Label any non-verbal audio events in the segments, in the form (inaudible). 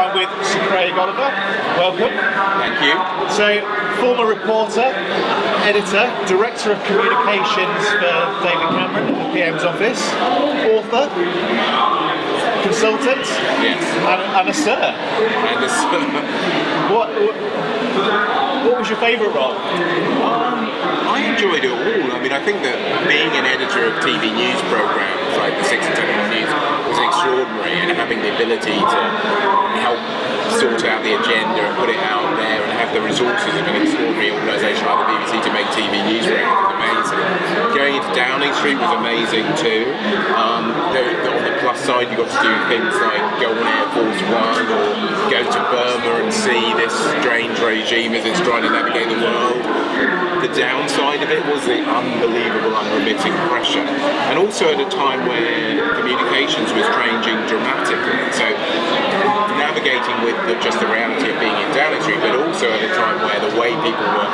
I'm with Sir Craig Oliver. Welcome. Thank you. So, former reporter, editor, director of communications for David Cameron at the PM's office, author, consultant, Yes. and, and a sir. And this, What, what, what was your favourite role? Um, I it all. I think that being an editor of TV news programs like the Six and News was extraordinary, and having the ability to help sort out the agenda and put it out there, and have the resources of an extraordinary organisation like the BBC to make TV news was amazing. Going into Downing Street was amazing too. Um, on the plus side, you got to do things like go on Air Force One or go to Burma and see this strange regime as it's trying to navigate the world. The downside of it was the unbelievable unremitting pressure, and also at a time where communications was changing dramatically. So navigating with the, just the reality of being in Downing Street, but also at a time where the way people were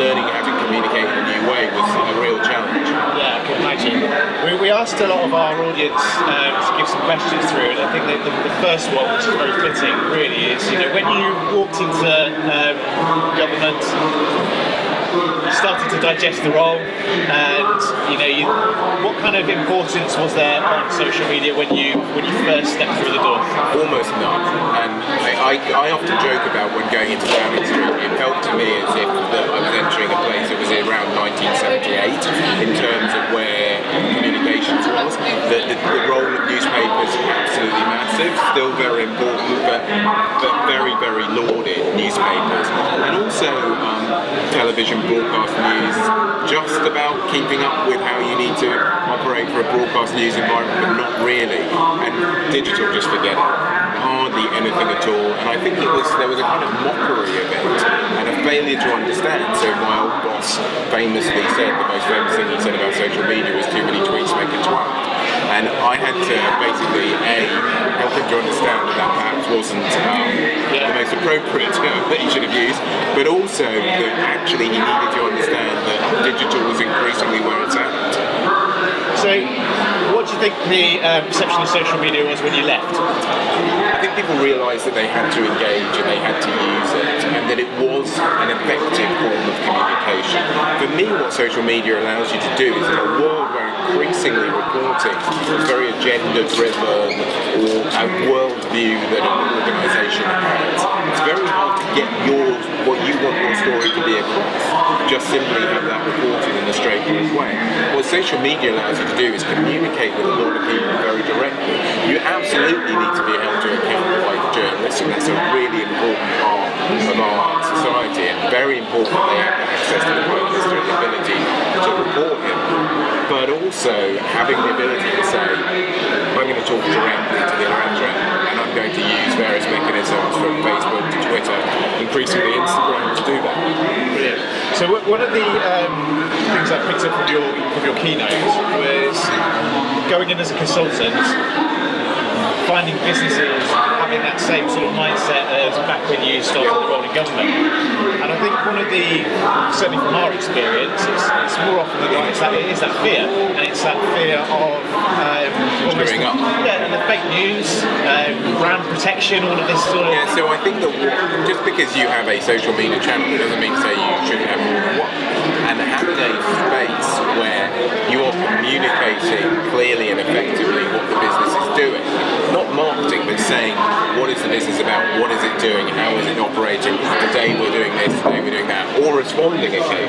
learning how to communicate in a new way was a real challenge. Yeah, I can imagine. We, we asked a lot of our audience um, to give some questions through, and I think the, the first one, which is very fitting, really is, you know, when you walked into um, government, you started to digest the role, and you know, you, what kind of importance was there on social media when you when you first stepped through the door? Almost none. And I, I, I often joke about when going into Downing Street, it felt to me as if that I was entering a place that was around 1978 in terms of where communications was. The, the, the role of newspapers absolutely massive, still very important, but, but very, very lauded newspapers. And also um, television broadcast news, just about keeping up with how you need to operate for a broadcast news environment, but not really. And digital, just forget it. Hardly anything at all. And I think it was there was a kind of mockery of it and a failure to understand. So my old boss famously said the most famous thing he said about social media was too many tweets. And I had to basically a help him to understand that that perhaps wasn't um, the most appropriate term that he should have used, but also that actually he needed to understand that digital was increasingly where it's at. So, what do you think the uh, perception of social media was when you left? I think people realised that they had to engage and they had to use it, and that it was an effective form of communication. For me, what social media allows you to do is in a world where increasingly reporting is very agenda-driven or a worldview that an organisation has, it's very hard to get your what you want your story to be across. Just simply have that reported in a straightforward way. What social media allows you to do is communicate with a lot of people very directly. You absolutely need to be held to account by and that's a really important part of our society, and very important they have access to the Prime Minister the ability to report him. But also having the ability to say, I'm going to talk directly to the electorate, and I'm going to use various mechanisms from Facebook to Twitter, increasingly Instagram to do that. Brilliant. So one of the um, things I picked up from your from your keynote was going in as a consultant, finding businesses having that same sort of mindset as back when you started the role in government. And I think one of the certainly from our experience, it's, it's more often than not it's that it is that fear, and it's that fear of um, Screwing up. yeah, and the fake news, um, brand protection, all of this sort of. Yeah, so I think that just because you have a social media channel, it doesn't mean to say you shouldn't have more than one. And having a space where you are communicating clearly and effectively what the business is doing, not marketing, saying what is the business about, what is it doing, how is it operating, today we're doing this, today we're doing that, or responding occasionally,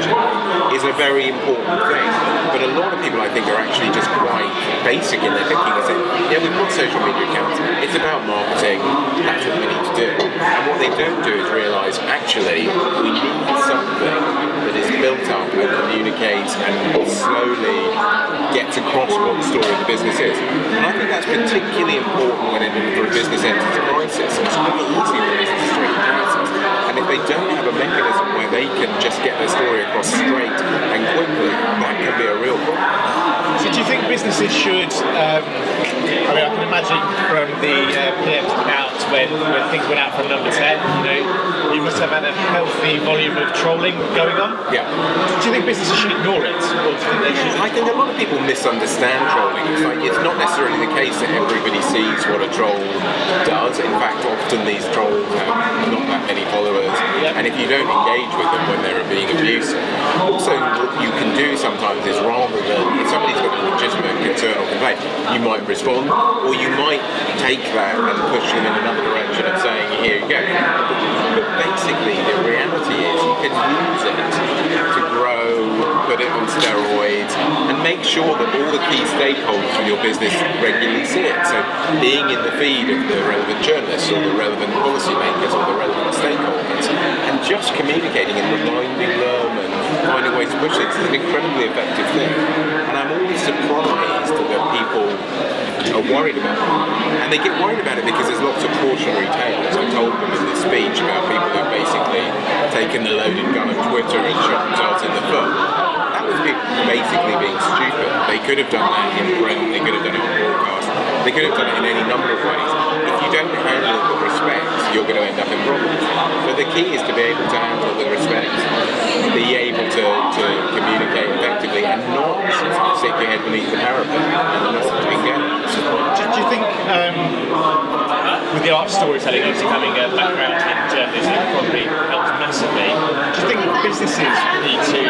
is a very important thing. But a lot of people, I think, are actually just quite basic in their thinking. Is that, yeah, we've got social media accounts, it's about marketing, that's what we need to do. And what they don't do is realise, actually, we need something across what the story of the business is. And I think that's particularly important when it, for a business enters a crisis. It's very easy for a business to enter crisis. And if they don't have a mechanism where they can just get their story across straight and quickly, that can be a real problem. So do you think businesses should, um, I mean, I can imagine from the uh, PM's account when, when things went out from number 10, you know, you must have had a healthy volume of trolling going on. Yeah. Do you think businesses should ignore it? Or do you think they should? I think a lot of people misunderstand trolling. It's like it's not necessarily the case that everybody sees what a troll does. In fact, often often these trolls have not that many followers, Yep. and if you don't engage with them when they're being abusive, also what you can do sometimes is rather than if somebody's got a legitimate concern or complaint, you might respond, or you might take that and push them in another direction of saying, here you go. But basically, the reality is you can use it to grow, put it on steroids, and make sure that all the key stakeholders in your business regularly see it. So being in the feed of the relevant journalists or the relevant policymakers or the relevant stakeholders, and just communicating and reminding them and finding ways to push it is an incredibly effective thing. And I'm always surprised that people are worried about it. And they get worried about it because there's lots of cautionary tales. I told them in this speech about people who basically taken the loaded gun of Twitter and shot themselves in the foot. People basically being stupid. They could have done that in print, they could have done it on broadcast, they could have done it in any number of ways. If you don't handle it with respect, you're going to end up in problems. But the key is to be able to handle it with respect, be able to, to communicate effectively and not stick your head beneath the parapet and to engage. Do, do you think, um, with the art storytelling, obviously having a background in journalism probably helps massively. Do you think businesses need to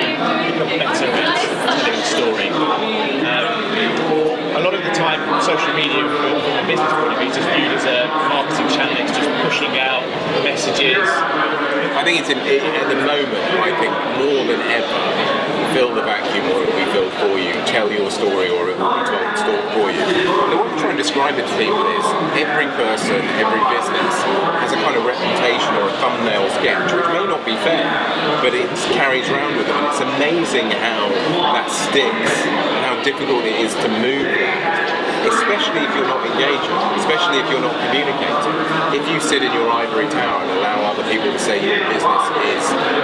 become better at telling story? Um, a lot of the time, social media, from a business point of view, is just viewed as a marketing channel. It's just pushing out messages. I think it's in, it, at the moment, I think more than ever, fill the vacuum or it will be filled for you, tell your story or it will be told story for you. The way I try and describe it to people is every person, every business has a kind of reputation or a thumbnail sketch, which may not be fair, but it carries around with them. It's amazing how that sticks and how difficult it is to move that especially if you're not engaging, especially if you're not communicating. If you sit in your ivory tower and allow other people to say your business is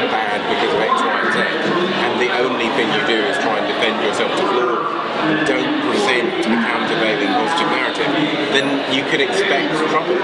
bad because of X, Y, and Z, and the only thing you do is try and defend yourself to the glory, don't present a countervailing positive narrative, then you can expect trouble.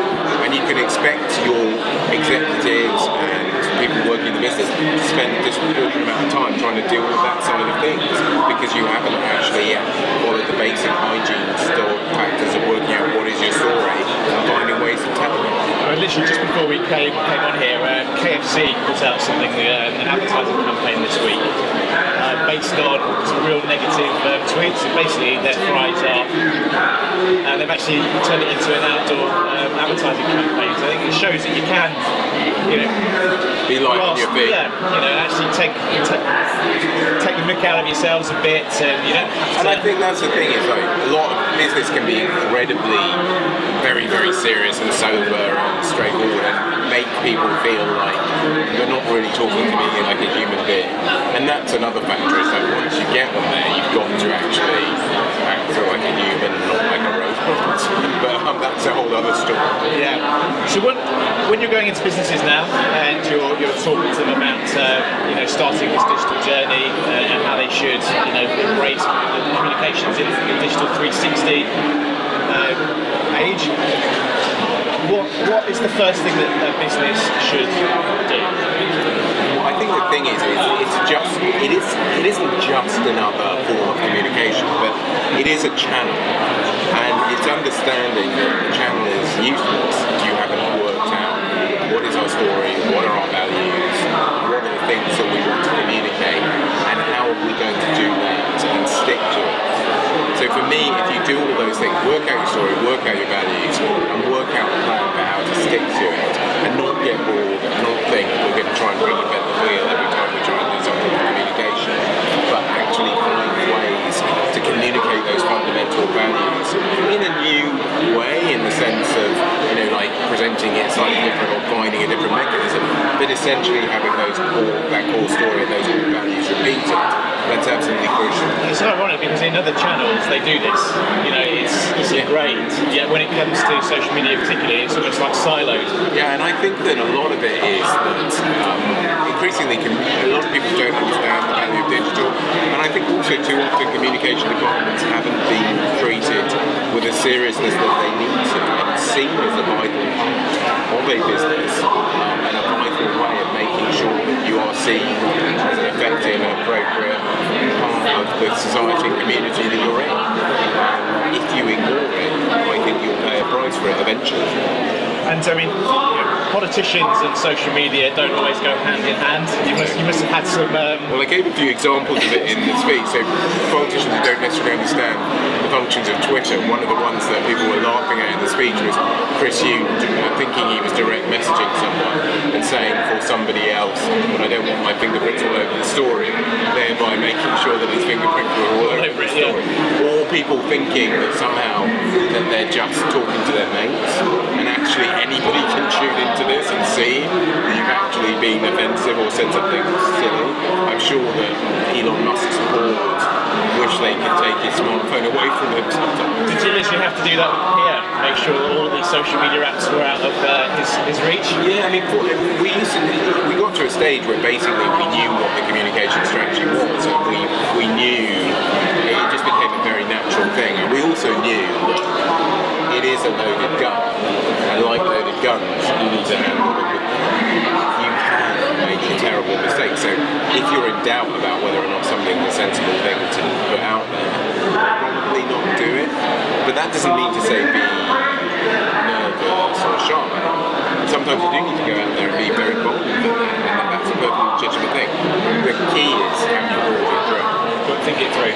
And you can expect your executives and people working in the business to spend a disproportionate amount of time trying to deal with that side of things because you haven't actually yet followed the basic hygiene still factors of working out what is your story and finding ways to tell it. Uh, literally just before we came, came on here, uh, KFC put out something, uh, an advertising campaign this week, uh, based on some real So basically, their fries are, and they've actually turned it into an outdoor um, advertising campaign. So I think it shows that you can, you know, Be like your feet. yeah, you know, actually take take, take the mick out of yourselves a bit, and you don't And. I think that's the thing is like a lot of business can be incredibly very, very serious and sober and straightforward and make people feel like you're not really talking to me like a human being. And that's another factor is that once you get on there, you've got to actually act like a human, and not like a robot. (laughs) but um, that's a whole other story. Yeah. So when, when you're going into businesses now and you're, you're talking to them about uh, you know starting this digital journey uh, and how they should you know embrace communications in digital 360 um, age, what what is the first thing that a business should do? I think the thing is, is it's just it is it isn't just another form of communication, but it is a channel, and it's understanding that the channel is useless. You haven't worked out what is our story, what are our values, what are the things that we want to communicate, and how are we going to do that and stick to it. So for me, if you do all those things, work out your story, work out your values, and work out a plan for how to stick to it, and not get bored, and not think we're going to try and reinvent the wheel every time we try and do something communication, but actually find ways to communicate those fundamental values in a new way, in the sense of, you know, like presenting it slightly different or finding a different but essentially having those core, that core story and those core values repeated. That's absolutely crucial. It's ironic because in other channels they do this. You know, it's, it's Yeah. ingrained. Yet when it comes to social media, particularly, it's almost like siloed. Yeah, and I think that a lot of it is that um, increasingly a lot of people don't understand the value of digital, and I think also too often communication departments haven't been treated with the seriousness that they need to, and seen as a vital part of a business um, and a vital way of making sure seen as an effective and appropriate part of the society and community that you're in. Um, if you ignore it, I think you'll pay a price for it eventually. And And I mean, politicians and social media don't always go hand in hand. You must, you must have had some. Um, Well, I gave a few examples of it in the speech. So, politicians don't necessarily understand the functions of Twitter, one of the ones that people were laughing at in the speech was Chris Hume uh, thinking he was direct messaging someone and saying for somebody else, but I don't want my fingerprints all over the story, thereby making sure that his fingerprints were all over over the story. Or people thinking that somehow that they're just talking to their mates, and actually anybody can tune into this and see that you've actually been offensive or said something silly. I'm sure that Elon Musk's board wish they could take his smartphone away from him sometimes. did you literally have to do that here? Make sure that all of these social media apps were out of uh, his, his reach? Yeah, I mean, we used to, we got to a stage where basically we knew what the communication strategy was, and we we knew it just became a very natural thing, and we also knew that it is a loaded gun, and like loaded guns, you need to handle it with you can make a terrible mistake. So if you're in doubt about whether or not something's a sensible thing to put out there, probably not do it. But that doesn't mean to say be nervous or shy. Sometimes you do need to go out there and be very bold with that, and that's a perfectly legitimate thing. The key is have you it through. But think it through.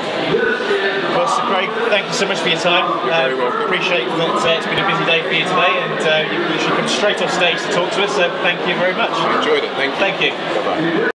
Well, Craig, thank you so much for your time. You're very welcome. Appreciate that uh, it's been a busy day for you today, and uh, you should come straight off stage to talk to us. So thank you very much. I enjoyed it. Thank you. Thank you. Bye bye.